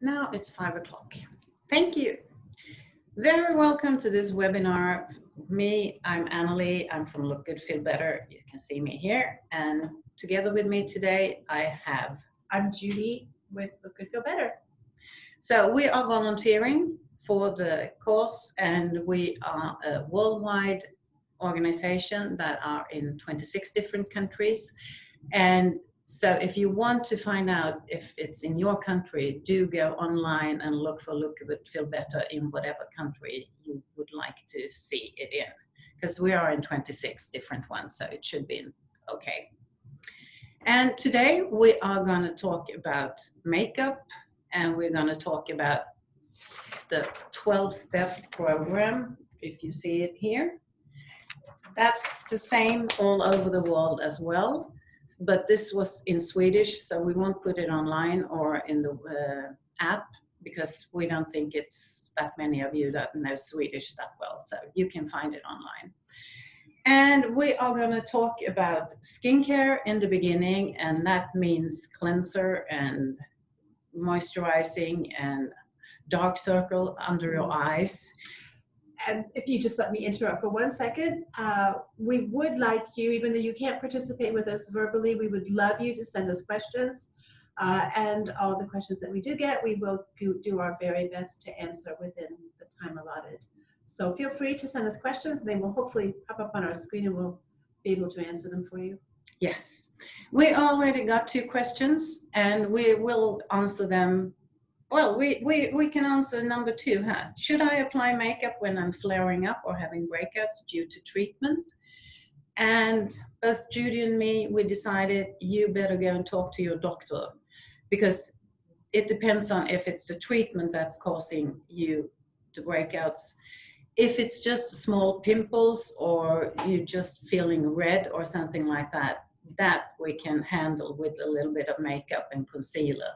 Now it's five o'clock. Thank you. Very welcome to this webinar. Me, I'm Annalie. I'm from Look Good, Feel Better. You can see me here. And together with me today, I have. I'm Judy with Look Good, Feel Better. So we are volunteering for the course, and we are a worldwide organization that are in 26 different countries. And so if you want to find out if it's in your country, do go online and look for Look Good Feel Better in whatever country you would like to see it in. Because we are in 26 different ones, so it should be okay. And today we are going to talk about makeup and we're going to talk about the 12 step program, if you see it here. That's the same all over the world as well but this was in Swedish, so we won't put it online or in the uh, app because we don't think it's that many of you that know Swedish that well. So you can find it online. And we are going to talk about skincare in the beginning, and that means cleanser and moisturizing and dark circle under your eyes and if you just let me interrupt for one second, uh, we would like you, even though you can't participate with us verbally, we would love you to send us questions. Uh, and all the questions that we do get, we will do our very best to answer within the time allotted. So feel free to send us questions. They will hopefully pop up on our screen and we'll be able to answer them for you. Yes, we already got two questions and we will answer them well, we, we, we can answer number two. Huh? Should I apply makeup when I'm flaring up or having breakouts due to treatment? And both Judy and me, we decided you better go and talk to your doctor because it depends on if it's the treatment that's causing you the breakouts. If it's just small pimples or you're just feeling red or something like that, that we can handle with a little bit of makeup and concealer.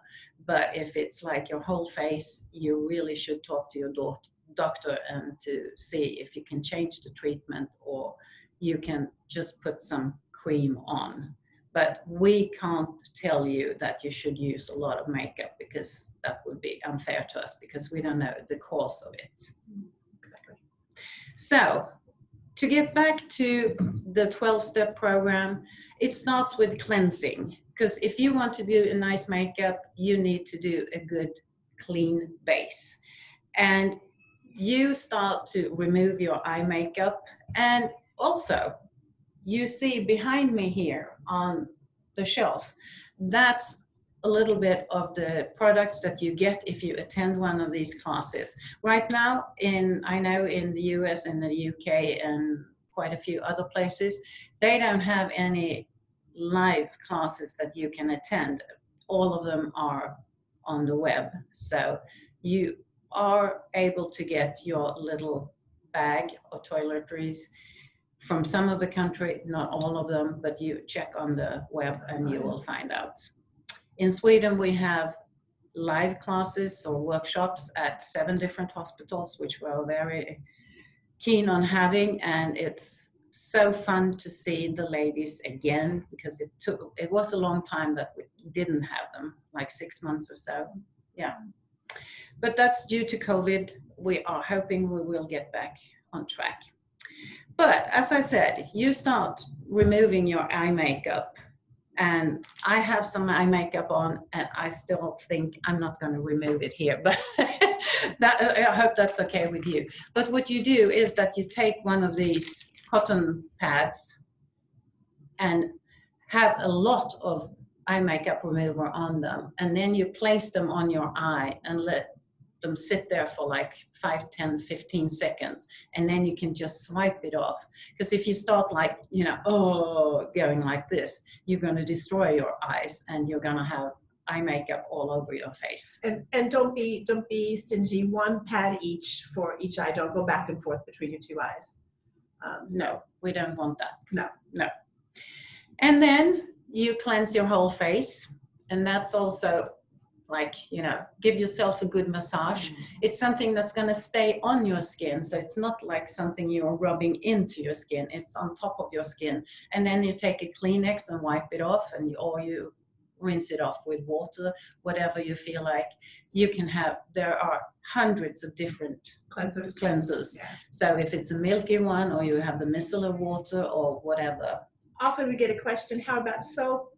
But if it's like your whole face, you really should talk to your do- doctor and to see if you can change the treatment or you can just put some cream on. But we can't tell you that you should use a lot of makeup because that would be unfair to us because we don't know the cause of it. Exactly. So, to get back to the 12 step program, it starts with cleansing because if you want to do a nice makeup, you need to do a good clean base. And you start to remove your eye makeup. And also, you see behind me here on the shelf, that's a little bit of the products that you get if you attend one of these classes. Right now, in I know in the US and the UK and quite a few other places, they don't have any live classes that you can attend. All of them are on the web. So you are able to get your little bag of toiletries from some of the country, not all of them, but you check on the web and you will find out. In Sweden, we have live classes or workshops at seven different hospitals, which we're very keen on having, and it's so fun to see the ladies again because it took it was a long time that we didn't have them like six months or so yeah. But that's due to covid. We are hoping we will get back on track. But as i said you start removing your eye makeup and i have some eye makeup on and i still think i'm not going to remove it here but that, i hope that's okay with you. But what you do is that you take one of these cotton pads and have a lot of eye makeup remover on them. And then you place them on your eye and let them sit there for like 5 10 15 seconds. And then you can just swipe it off. Because if you start like you know oh going like this you're going to destroy your eyes and you're going to have eye makeup all over your face. And and don't be don't be stingy. One pad each for each eye. Don't go back and forth between your two eyes um, so, no, we don't want that. No. No. And then you cleanse your whole face. And that's also like, you know, give yourself a good massage. Mm. It's something that's going to stay on your skin. So it's not like something you're rubbing into your skin, it's on top of your skin. And then you take a Kleenex and wipe it off, and you, or you rinse it off with water, whatever you feel like. You can have, there are hundreds of different Cleansers. cleansers. Yeah. So if it's a milky one or you have the micellar water or whatever, Often we get a question, how about soap?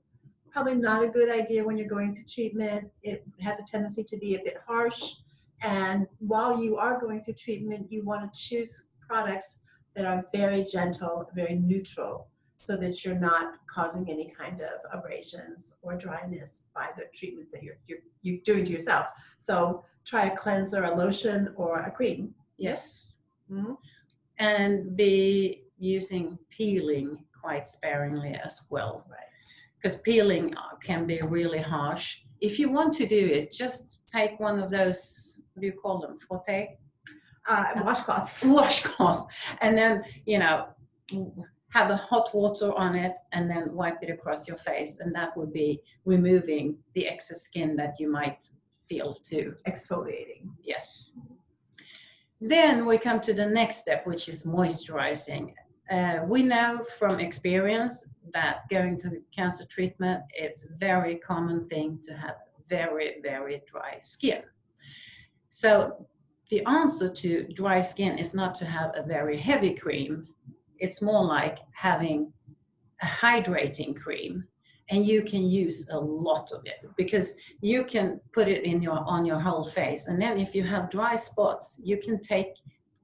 Probably not a good idea when you're going through treatment. It has a tendency to be a bit harsh. And while you are going through treatment, you want to choose products that are very gentle, very neutral, so that you're not causing any kind of abrasions or dryness by the treatment that you're, you're, you're doing to yourself. So try a cleanser, a lotion, or a cream. yes. Mhm. And be using peeling quite sparingly as well. Right. because peeling can be really harsh. If you want to do it, just take one of those, what do you call them, forte Uh, washcloths. washcloth, and then you know have a hot water on it, and then wipe it across your face, and that would be removing the excess skin that you might feel too. Exfoliating. Yes. Then we come to the next step, which is moisturizing. Uh, we know from experience that going to cancer treatment, it's a very common thing to have very, very dry skin. So the answer to dry skin is not to have a very heavy cream. It's more like having a hydrating cream and you can use a lot of it because you can put it in your on your whole face and then if you have dry spots you can take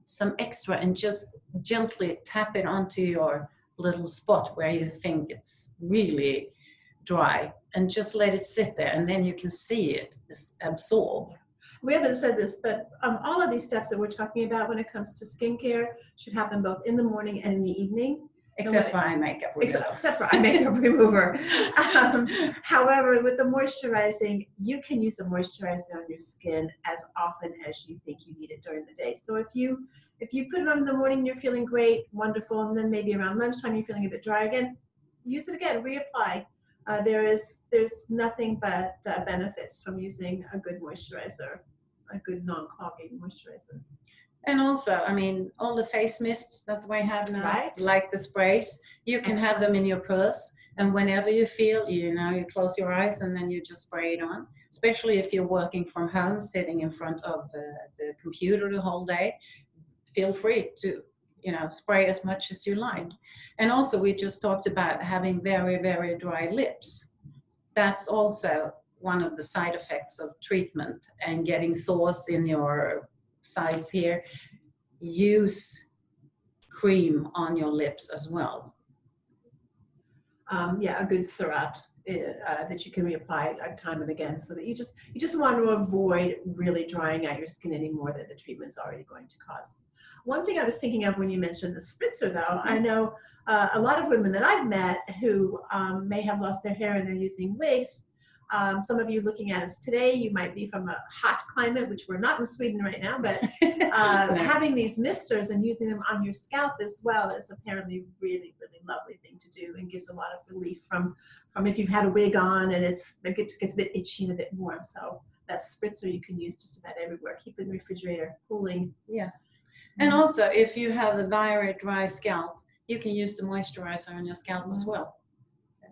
some extra and just gently tap it onto your little spot where you think it's really dry and just let it sit there and then you can see it absorb We haven't said this, but um, all of these steps that we're talking about when it comes to skincare should happen both in the morning and in the evening, except for eye makeup except, remover. except for eye makeup remover. Um, however, with the moisturizing, you can use a moisturizer on your skin as often as you think you need it during the day. So if you if you put it on in the morning, and you're feeling great, wonderful, and then maybe around lunchtime you're feeling a bit dry again, use it again, reapply. Uh, there is there's nothing but uh, benefits from using a good moisturizer, a good non-clogging moisturizer. And also, I mean, all the face mists that we have now, Right. like the sprays, you can have them in your purse. And whenever you feel, you know, you close your eyes and then you just spray it on. Especially if you're working from home, sitting in front of the, the computer the whole day, feel free to, you know, spray as much as you like. And also, we just talked about having very, very dry lips. That's also one of the side effects of treatment and getting sores in your sides here use cream on your lips as well. um, yeah, a good surat uh, uh, that you can reapply time and again, so that you just you just want to avoid really drying out your skin anymore that the treatment's already going to cause. One thing I was thinking of when you mentioned the spritzer, though, I know uh, a lot of women that I've met who um, may have lost their hair and they're using wigs. Um, some of you looking at us today, you might be from a hot climate, which we're not in Sweden right now, but uh, having these misters and using them on your scalp as well is apparently really really lovely thing to do and gives a lot of relief from from if you've had a wig on and it's it gets, gets a bit itchy and a bit warm. So that spritzer you can use just about everywhere. Keep it in the refrigerator cooling. Yeah. And mm-hmm. also, if you have a very dry scalp, you can use the moisturizer on your scalp as mm-hmm. well.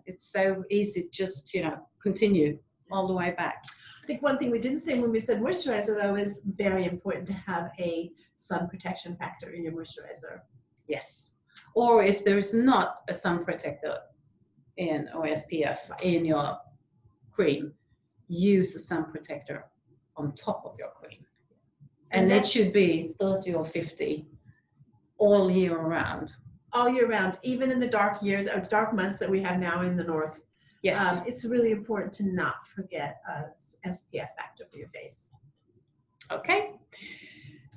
It's so easy just, you know, continue all the way back. I think one thing we didn't say when we said moisturizer though is very important to have a sun protection factor in your moisturizer Yes. Or if there's not a sun protector in or SPF in your cream, use a sun protector on top of your cream. And, And it that- should be 30 or 50 all year round. all year round even in the dark years or dark months that we have now in the north Yes. um, it's really important to not forget a SPF factor for your face Okay.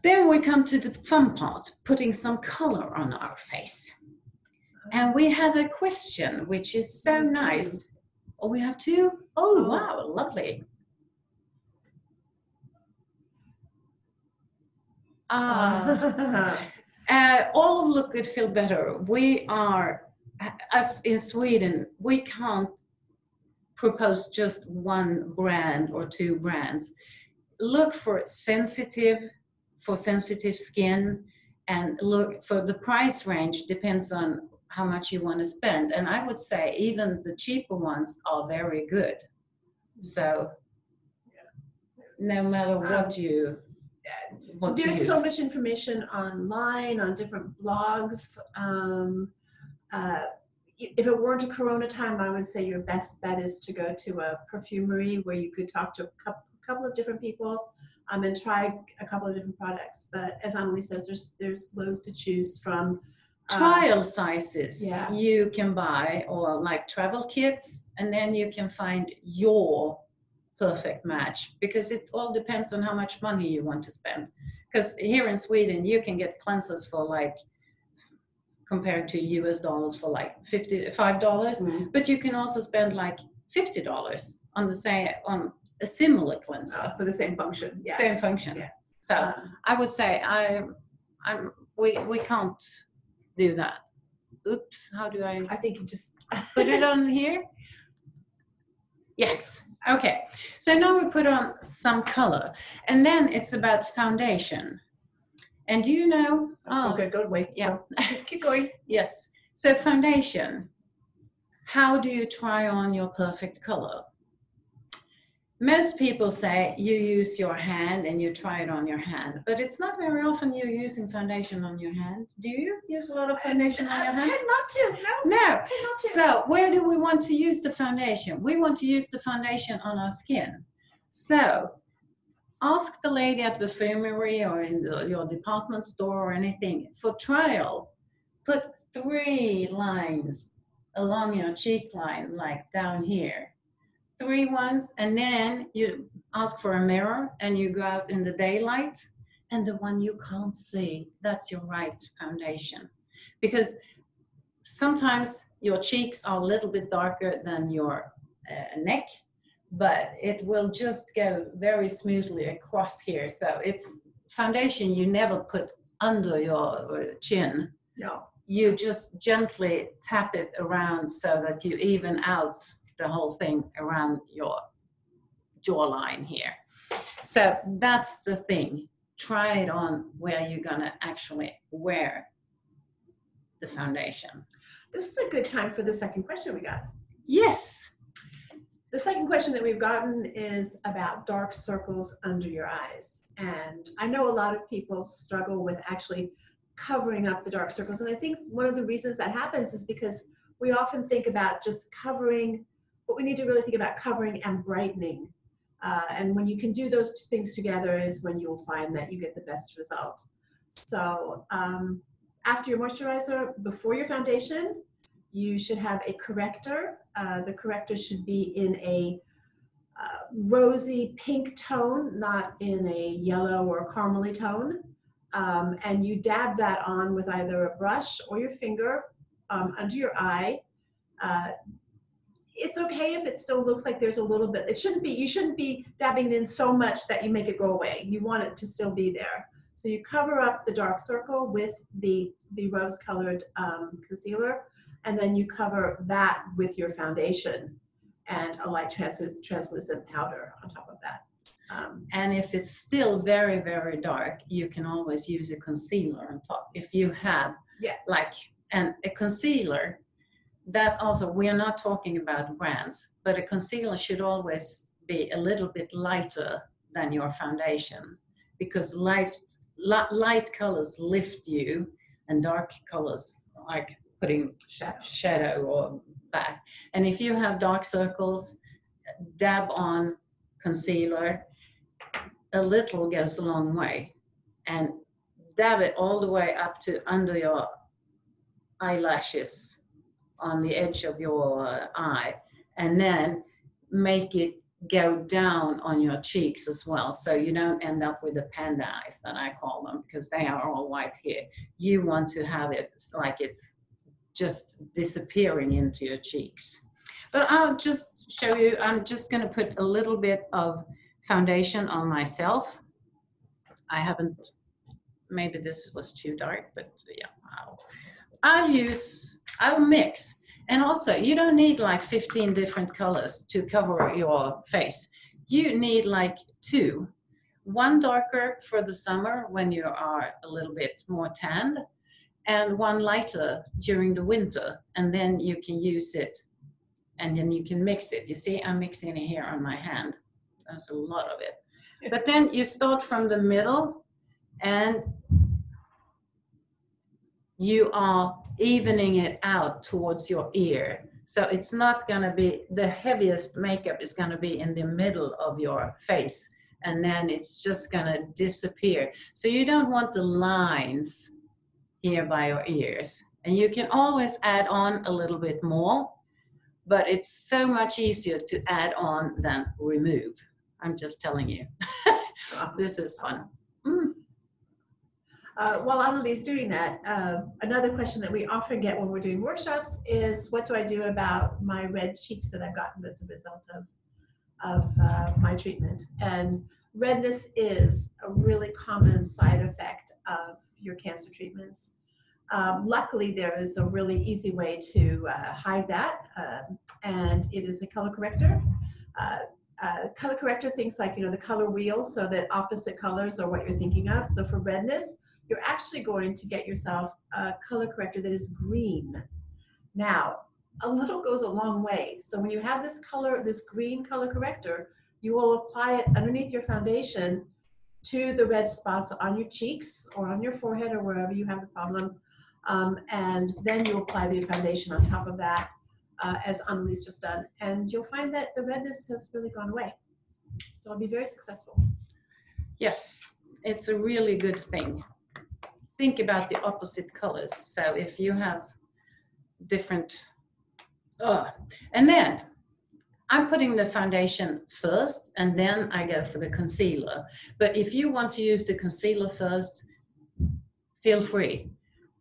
Then we come to the fun part, putting some color on our face. And we have a question, which is so We have two. nice. Oh, we have two? Oh, Oh. wow, lovely. Ah, uh, all of Look Good Feel Better. We are, us in Sweden, we can't propose just one brand or two brands. Look for sensitive, for sensitive skin, and look for the price range depends on how much you want to spend. And I would say even the cheaper ones are very good. So no matter what you There's so much information online on different blogs. Um, uh, if it weren't a Corona time, I would say your best bet is to go to a perfumery where you could talk to a couple, couple of different people um, and try a couple of different products. But as Emily says, there's there's loads to choose from. Um, trial sizes yeah. you can buy or like travel kits and then you can find your perfect match because it all depends on how much money you want to spend because here in sweden you can get cleansers for like compared to us dollars for like 55 dollars mm, but you can also spend like 50 dollars on the same on a similar cleanser uh, for the same function. Yeah. same function Yeah. so Um, I would say I, I'm, we, we can't do that. Oops, how do I I think you just put it on here? Yes, okay. So now we put on some color and then it's about foundation. And do you know, oh, okay, go away. yeah. Keep going. yes. So foundation, how do you try on your perfect color? Most people say you use your hand and you try it on your hand, but it's not very often you're using foundation on your hand. Do you use a lot of foundation on I your hand? tend not to. No, No. not to. So, where do we want to use the foundation? We want to use the foundation on our skin. So, ask the lady at the perfumery or in the, your department store or anything for trial. Put three lines along your cheek line, like down here. Three ones, and then you ask for a mirror and you go out in the daylight, and the one you can't see, that's your right foundation. Because sometimes your cheeks are a little bit darker than your uh, neck, but it will just go very smoothly across here. So it's foundation you never put under your uh, chin. no. You just gently tap it around so that you even out the whole thing around your jawline here. So that's the thing. Try it on where you're gonna actually wear the foundation. This is a good time for the second question we got. Yes. The second question that we've gotten is about dark circles under your eyes. And I know a lot of people struggle with actually covering up the dark circles. And I think one of the reasons that happens is because we often think about just covering, but we need to really think about covering and brightening. Uh, and when you can do those two things together is when you'll find that you get the best result. So um, after your moisturizer, before your foundation, you should have a corrector. Uh, the corrector should be in a uh, rosy pink tone, not in a yellow or caramely tone. Um, and you dab that on with either a brush or your finger um, under your eye. Uh, it's okay if it still looks like there's a little bit. It shouldn't be. You shouldn't be dabbing in so much that you make it go away. You want it to still be there. So you cover up the dark circle with the the rose-colored um, concealer, and then you cover that with your foundation and a light translu- translucent powder on top of that. Um, And if it's still very, very dark, you can always use a concealer on top. If you have yes. like, and a concealer, that's also, we are not talking about brands, but a concealer should always be a little bit lighter than your foundation because light, light colors lift you and dark colors like putting shadow. shadow or back. And if you have dark circles, dab on concealer. A little goes a long way. And dab it all the way up to under your eyelashes on the edge of your eye. And then make it go down on your cheeks as well. So you don't end up with the panda eyes that I call them because they are all white here. You want to have it like it's just disappearing into your cheeks. But I'll just show you, I'm just gonna put a little bit of foundation on myself. I haven't, maybe this was too dark, but yeah, I'll, I'll use, I'll mix. And also, you don't need like 15 different colors to cover your face. You need like two. One darker for the summer when you are a little bit more tanned, and one lighter during the winter, and then you can use it and then you can mix it. You see, I'm mixing it here on my hand. There's a lot of it. But then you start from the middle and you are evening it out towards your ear. So it's not gonna be, the heaviest makeup is gonna be in the middle of your face and then it's just gonna disappear. So you don't want the lines here by your ears. And you can always add on a little bit more, but it's so much easier to add on than remove. I'm just telling you. this is fun. Uh, while Annalie's doing that, uh, another question that we often get when we're doing workshops is, what do I do about my red cheeks that I've gotten as a result of, of uh, my treatment? And redness is a really common side effect of your cancer treatments. Um, luckily, there is a really easy way to uh, hide that, um, and it is a color corrector. Uh, uh, color corrector things like you know the color wheel so that opposite colors are what you're thinking of. So for redness, you're actually going to get yourself a color corrector that is green. Now, a little goes a long way. So when you have this color, this green color corrector, you will apply it underneath your foundation to the red spots on your cheeks or on your forehead or wherever you have the problem. Um, and then you apply the foundation on top of that, uh, as Annalie's just done. And you'll find that the redness has really gone away. So it'll be very successful. Yes, it's a really good thing think about the opposite colors. So if you have different, uh, and then I'm putting the foundation first and then I go for the concealer. But if you want to use the concealer first, feel free.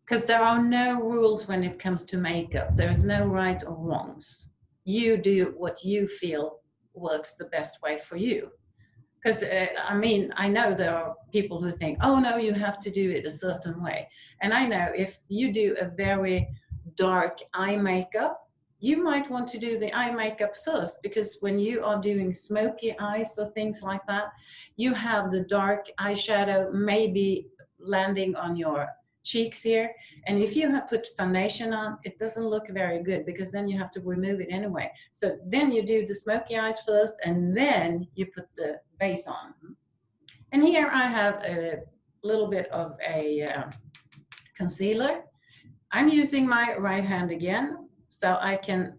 Because there are no rules when it comes to makeup. There's no right or wrongs. You do what you feel works the best way for you because uh, I mean, I know there are people who think, oh no, you have to do it a certain way. And I know if you do a very dark eye makeup, you might want to do the eye makeup first because when you are doing smoky eyes or things like that, you have the dark eyeshadow maybe landing on your cheeks here. And if you have put foundation on, it doesn't look very good because then you have to remove it anyway. So then you do the smoky eyes first and then you put the base on. And here I have a little bit of a uh, concealer. I'm using my right hand again so I can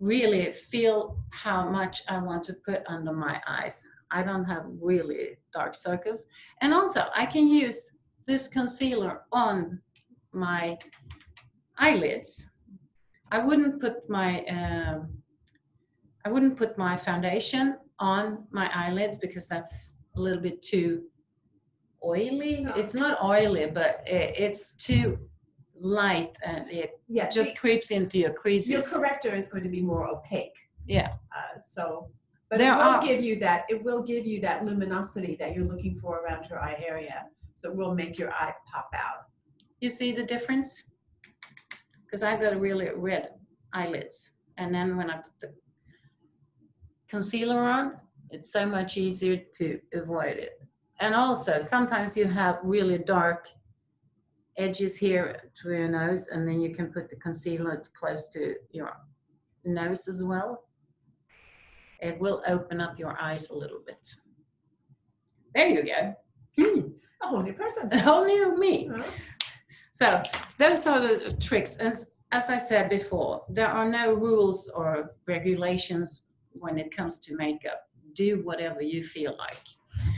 really feel how much I want to put under my eyes. I don't have really dark circles. And also I can use this concealer on my eyelids. I wouldn't put my uh, I wouldn't put my foundation on my eyelids because that's a little bit too oily. No. It's not oily, but it, it's too light and it yeah, just the, creeps into your creases. Your corrector is going to be more opaque. Yeah. Uh, so, but there it will are, give you that. It will give you that luminosity that you're looking for around your eye area. So it will make your eye pop out. You see the difference? Because I've got really red eyelids. And then when I put the concealer on, it's so much easier to avoid it. And also, sometimes you have really dark edges here to your nose, and then you can put the concealer close to your nose as well. It will open up your eyes a little bit. There you go. Hmm a whole new person. A whole new me. So those are the tricks. And as I said before, there are no rules or regulations when it comes to makeup. Do whatever you feel like.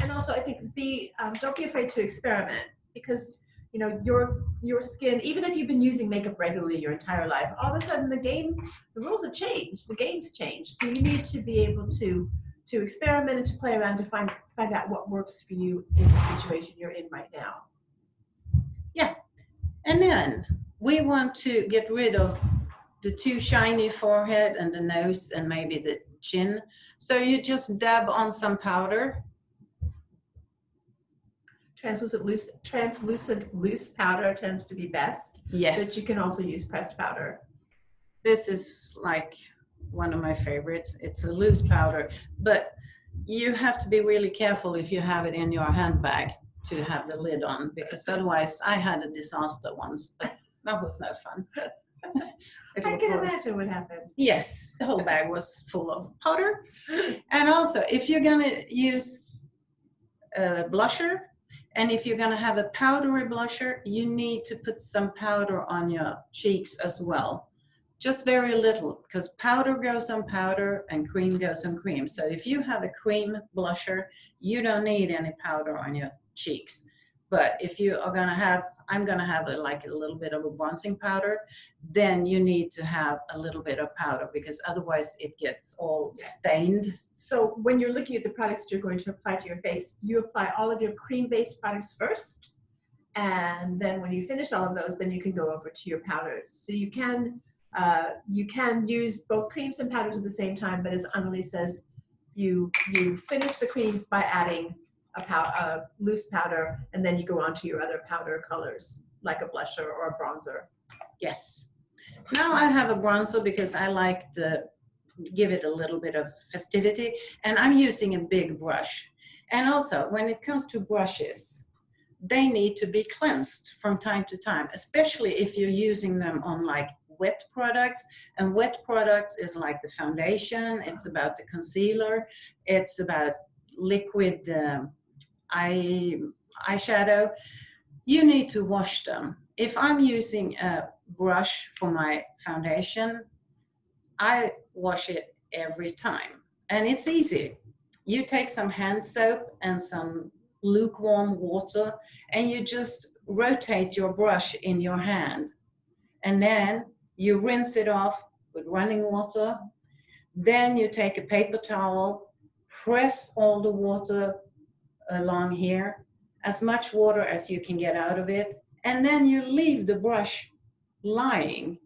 And also, I think be um, don't be afraid to experiment because you know your your skin. Even if you've been using makeup regularly your entire life, all of a sudden the game, the rules have changed. The game's changed. So you need to be able to to experiment and to play around to find find out what works for you in the situation you're in right now. Yeah. And then we want to get rid of the too shiny forehead and the nose and maybe the chin. So you just dab on some powder. Translucent loose, translucent loose powder tends to be best. Yes. But you can also use pressed powder. This is like one of my favorites. It's a loose powder, but you have to be really careful if you have it in your handbag to have the lid on because otherwise I had a disaster once. that was no fun. I can imagine what happened. Yes, the whole bag was full of powder. And also, if you're gonna use a blusher, and if you're gonna have a powdery blusher, you need to put some powder on your cheeks as well. Just very little, because powder goes on powder and cream goes on cream. So if you have a cream blusher, you don't need any powder on your cheeks. But if you are gonna have, I'm gonna have a, like a little bit of a bronzing powder, then you need to have a little bit of powder because otherwise it gets all stained. So when you're looking at the products that you're going to apply to your face, you apply all of your cream-based products first, and then when you finish all of those, then you can go over to your powders. So you can uh, you can use both creams and powders at the same time, but as Annalie says, you you finish the creams by adding a, pow- a loose powder, and then you go on to your other powder colors like a blusher or a bronzer. Yes. Now I have a bronzer because I like the give it a little bit of festivity and I'm using a big brush. And also when it comes to brushes, they need to be cleansed from time to time, especially if you're using them on like wet products. And wet products is like the foundation, it's about the concealer, it's about liquid um, eye eyeshadow. You need to wash them. If I'm using a brush for my foundation, I wash it every time. And it's easy. You take some hand soap and some lukewarm water and you just rotate your brush in your hand. And then you rinse it off with running water. Then you take a paper towel, press all the water along here, as much water as you can get out of it, and then you leave the brush lying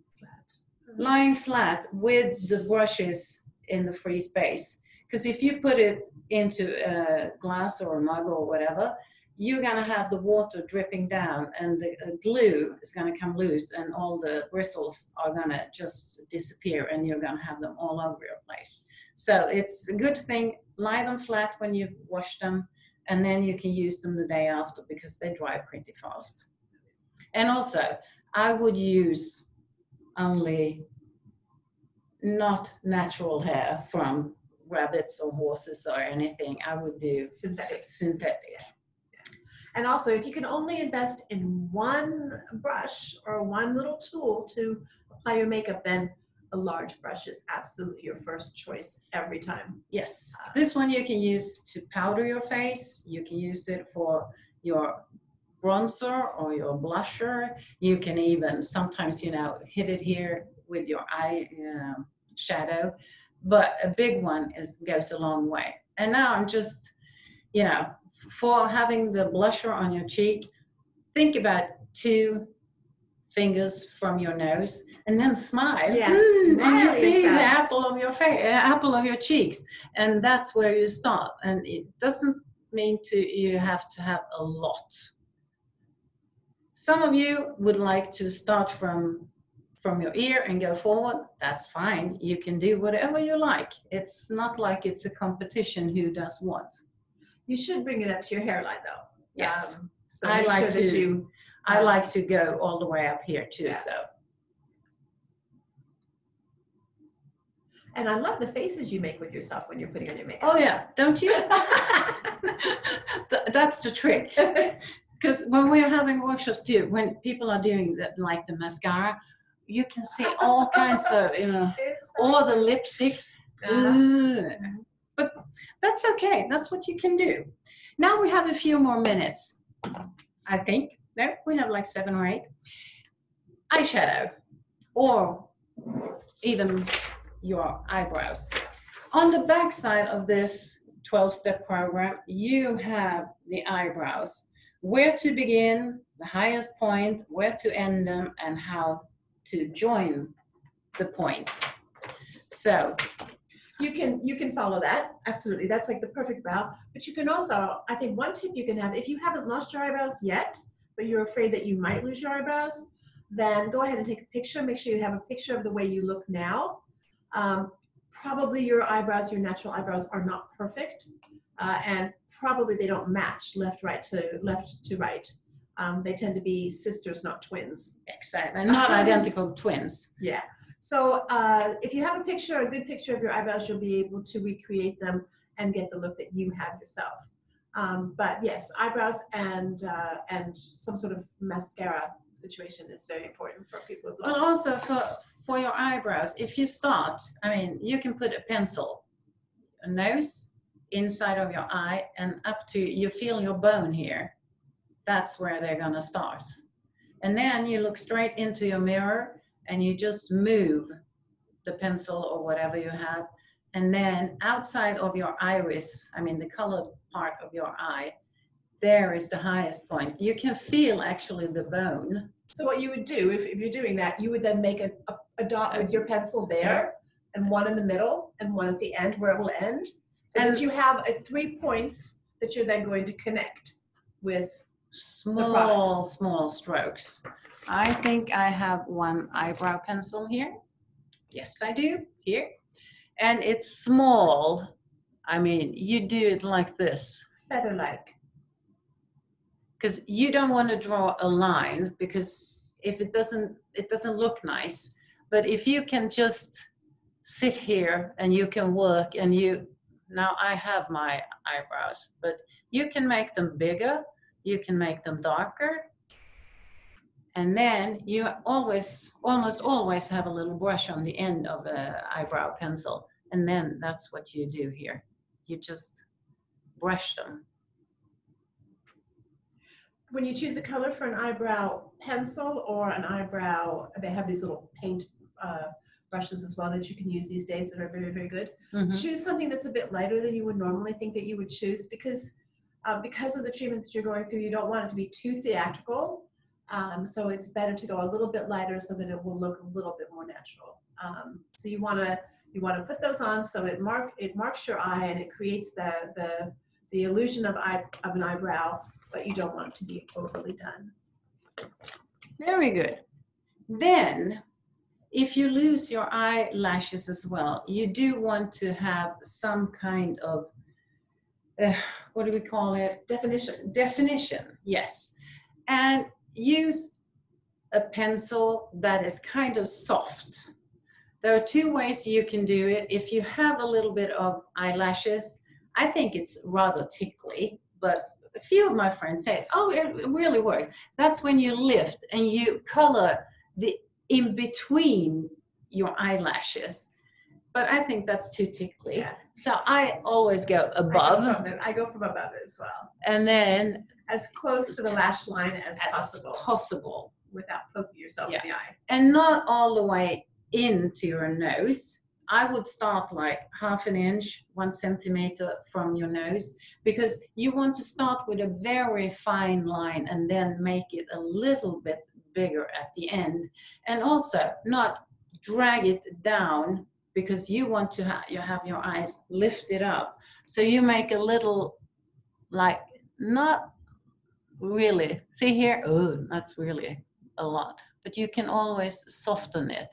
lying flat with the brushes in the free space. Because if you put it into a glass or a mug or whatever, you're gonna have the water dripping down and the uh, glue is gonna come loose and all the bristles are gonna just disappear and you're gonna have them all over your place. So it's a good thing, lie them flat when you've washed them and then you can use them the day after because they dry pretty fast. And also, I would use only not natural hair from rabbits or horses or anything. I would do Synthetic. synthetic. And also, if you can only invest in one brush or one little tool to apply your makeup, then a large brush is absolutely your first choice every time. Yes, this one you can use to powder your face. You can use it for your bronzer or your blusher. You can even sometimes, you know, hit it here with your eye um, shadow. But a big one is goes a long way. And now I'm just, you know, for having the blusher on your cheek, think about two fingers from your nose and then smile. Yes, Mm, and you see the apple of your face, apple of your cheeks, and that's where you start. And it doesn't mean to you have to have a lot. Some of you would like to start from from your ear and go forward. That's fine. You can do whatever you like. It's not like it's a competition who does what. You should bring it up to your hairline though. Yes. Um, so I make like sure that to- you I Um, like to go all the way up here too. Yeah. So and I love the faces you make with yourself when you're putting on your makeup. oh yeah, don't you? That's the trick. Because when we're having workshops too, when people are doing that, like the mascara, you can see all kinds of, you know, all the lipstick. Uh-huh. But that's okay. That's what you can do. Now we have a few more minutes. I think. No, we have like seven or eight. Eyeshadow, or even your eyebrows. On the back side of this 12 step program, you have the eyebrows. Where to begin, the highest point, where to end them, and how to join the points. So, you can you can follow that absolutely that's like the perfect brow but you can also i think one tip you can have if you haven't lost your eyebrows yet but you're afraid that you might lose your eyebrows then go ahead and take a picture make sure you have a picture of the way you look now um, probably your eyebrows your natural eyebrows are not perfect uh, and probably they don't match left right to left to right Um, they tend to be sisters, not twins. Exactly. Not identical twins. Yeah. So uh, if you have a picture, a good picture of your eyebrows, you'll be able to recreate them and get the look that you have yourself. Um, but yes, eyebrows and uh, and some sort of mascara situation is very important for people gloss. also for for your eyebrows, if you start, I mean, you can put a pencil, a nose, inside of your eye, and up to you feel your bone here. That's where they're gonna start. And then you look straight into your mirror and you just move the pencil or whatever you have. And then outside of your iris, I mean the colored part of your eye, there is the highest point. You can feel actually the bone. So what you would do if, if you're doing that, you would then make a, a, a dot with your pencil there and one in the middle and one at the end where it will end. So And- that you have a three points that you're then going to connect with. small, small strokes. I think I have one eyebrow pencil here. Yes, I do, here. And it's small. I mean, you do it like this Feather-like. because you don't want to draw a line because if it doesn't, it doesn't look nice. But if you can just sit here and you can work and you, now I have my eyebrows, but you can make them bigger, you can make them darker. And then you always, almost always have a little brush on the end of the eyebrow pencil. And then that's what you do here. You just brush them. When you choose a color for an eyebrow pencil or an eyebrow, they have these little paint uh, brushes as well that you can use these days that are very, very good. Mhm. choose something that's a bit lighter than you would normally think that you would choose because uh, because of the treatment that you're going through you don't want it to be too theatrical um, so it's better to go a little bit lighter so that it will look a little bit more natural um, so you want to you want to put those on so it mark it marks your eye and it creates the the the illusion of eye of an eyebrow but you don't want it to be overly done Very good. Then, if you lose your eyelashes as well, you do want to have some kind of, uh, what do we call it? definition Definition, yes. And use a pencil that is kind of soft. There are two ways you can do it. If you have a little bit of eyelashes, I think it's rather tickly, but a few of my friends say, oh, it really works. That's when you lift and you color the in between your eyelashes. But I think that's too tickly. Yeah. So I always go I go above from, I go from above as well and then as close to the lash line as, as possible possible. without poking yourself Yeah. in the eye and not all the way into your nose. I would start like half an inch, one centimeter from your nose, because you want to start with a very fine line and then make it a little bit bigger at the end. And also not drag it down because you want to have you have your eyes lifted up. So you make a little like not really see here, oh that's really a lot. But you can always soften it.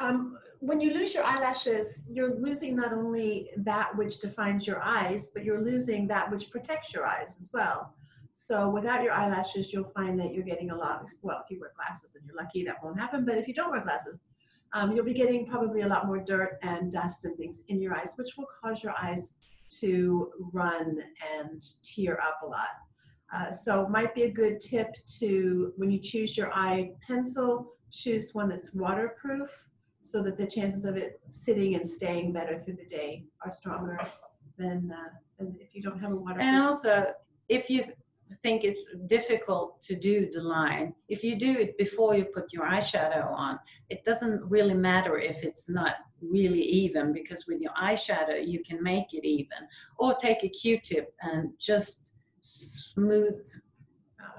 Um, when you lose your eyelashes, you're losing not only that which defines your eyes, but you're losing that which protects your eyes as well. So without your eyelashes, you'll find that you're getting a lot. Well, if you wear glasses, then you're lucky that won't happen. But if you don't wear glasses, um, you'll be getting probably a lot more dirt and dust and things in your eyes, which will cause your eyes to run and tear up a lot. Uh, so might be a good tip to when you choose your eye pencil, choose one that's waterproof so that the chances of it sitting and staying better through the day are stronger than, uh, than if you don't have a waterproof. And also, if you think it's difficult to do the line, if you do it before you put your eyeshadow on, it doesn't really matter if it's not really even because with your eyeshadow you can make it even. Or take a Q-tip and just smooth,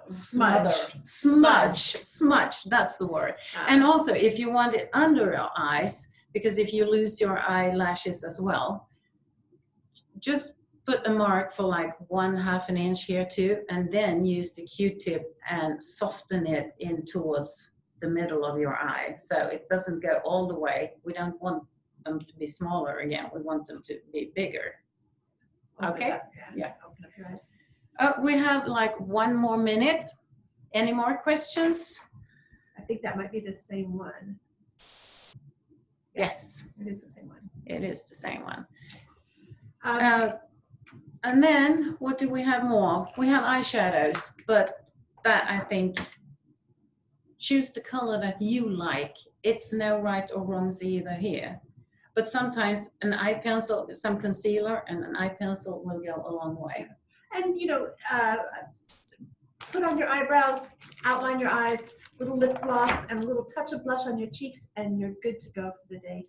Smudge. smudge, smudge. That's the word. Uh, And also, if you want it under your eyes, because if you lose your eyelashes as well, just put a mark for like one half an inch here too, and then use the Q-tip and soften it in towards the middle of your eye. So it doesn't go all the way. We don't want them to be smaller again. We want them to be bigger. open okay. up, Yeah. Open up your eyes. Uh, we have like one more minute. Any more questions? I think that might be the same one. Yes, It is the same one. it is the same one. Um, Uh, and then what do we have more? We have eyeshadows, but that I think choose the color that you like. It's no right or wrongs either here. But sometimes an eye pencil, some concealer, and an eye pencil will go a long way. And you know, uh, put on your eyebrows, outline your eyes, little lip gloss, and a little touch of blush on your cheeks, and you're good to go for the day.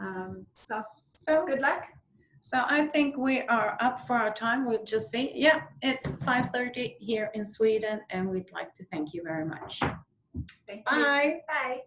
Um, so, So, good luck. so I think we are up for our time. We'll just see. Yeah, it's 5:30 here in Sweden, and we'd like to thank you very much. Thank you. Bye. Bye.